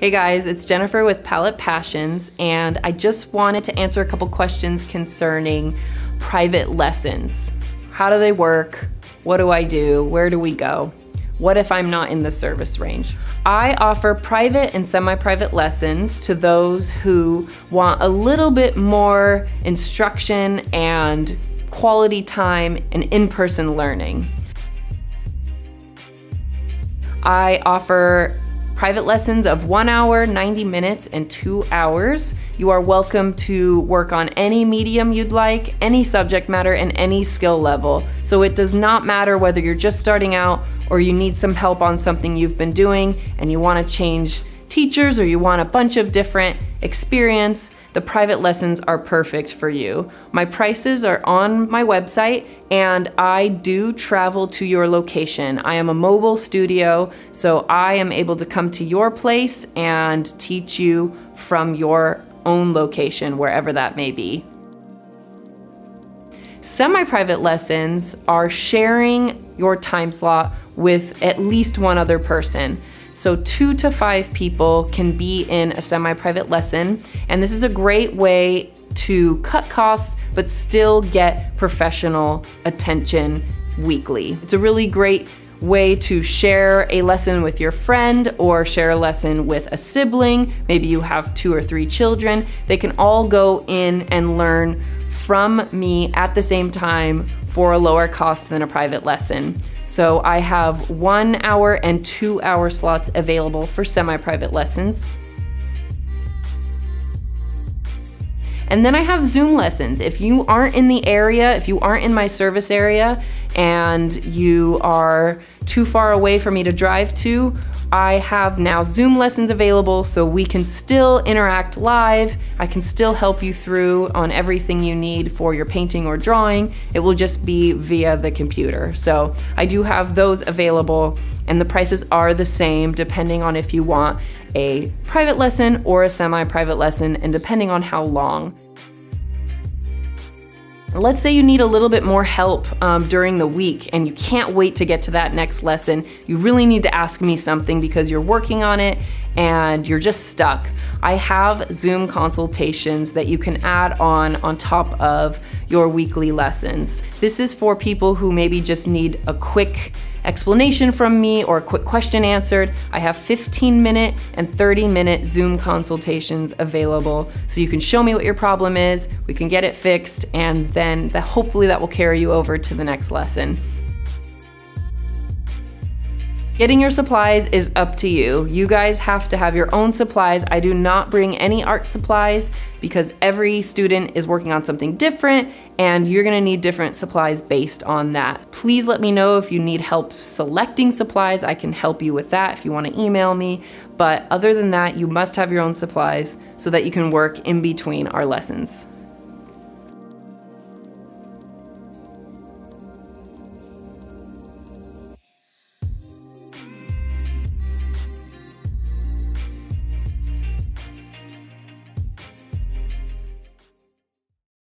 Hey guys, it's Jennifer with Palette Passions, and I just wanted to answer a couple questions concerning private lessons. How do they work? What do I do? Where do we go? What if I'm not in the service range? I offer private and semi-private lessons to those who want a little bit more instruction and quality time and in-person learning. I offer private lessons of one hour, 90 minutes, and two hours. You are welcome to work on any medium you'd like, any subject matter, and any skill level. So it does not matter whether you're just starting out or you need some help on something you've been doing and you wanna change teachers or you want a bunch of different experience, the private lessons are perfect for you. My prices are on my website and I do travel to your location. I am a mobile studio, so I am able to come to your place and teach you from your own location, wherever that may be. Semi-private lessons are sharing your time slot with at least one other person. So two to five people can be in a semi-private lesson. And this is a great way to cut costs, but still get professional attention weekly. It's a really great way to share a lesson with your friend or share a lesson with a sibling. Maybe you have two or three children. They can all go in and learn from me at the same time for a lower cost than a private lesson. So I have one hour and two hour slots available for semi-private lessons. And then I have Zoom lessons. If you aren't in the area, if you aren't in my service area and you are too far away for me to drive to, I have now Zoom lessons available so we can still interact live. I can still help you through on everything you need for your painting or drawing. It will just be via the computer. So I do have those available and the prices are the same depending on if you want a private lesson or a semi-private lesson and depending on how long. Let's say you need a little bit more help um, during the week and you can't wait to get to that next lesson. You really need to ask me something because you're working on it and you're just stuck. I have Zoom consultations that you can add on on top of your weekly lessons. This is for people who maybe just need a quick explanation from me or a quick question answered, I have 15 minute and 30 minute Zoom consultations available. So you can show me what your problem is, we can get it fixed, and then the, hopefully that will carry you over to the next lesson. Getting your supplies is up to you. You guys have to have your own supplies. I do not bring any art supplies because every student is working on something different and you're gonna need different supplies based on that. Please let me know if you need help selecting supplies. I can help you with that if you wanna email me. But other than that, you must have your own supplies so that you can work in between our lessons.